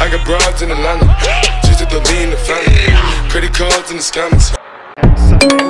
I got broads in Atlanta, just to the lean the family. Credit cards and the scammers.